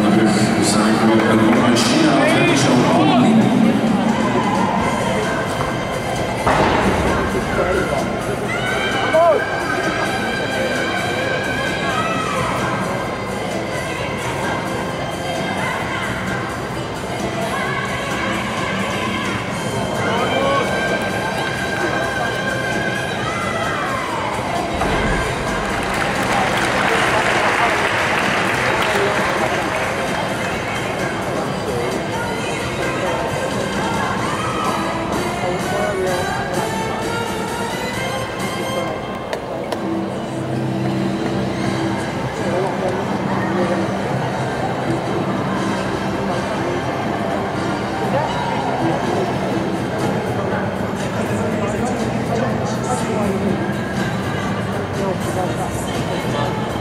Sagen wir, wenn man China 違うか。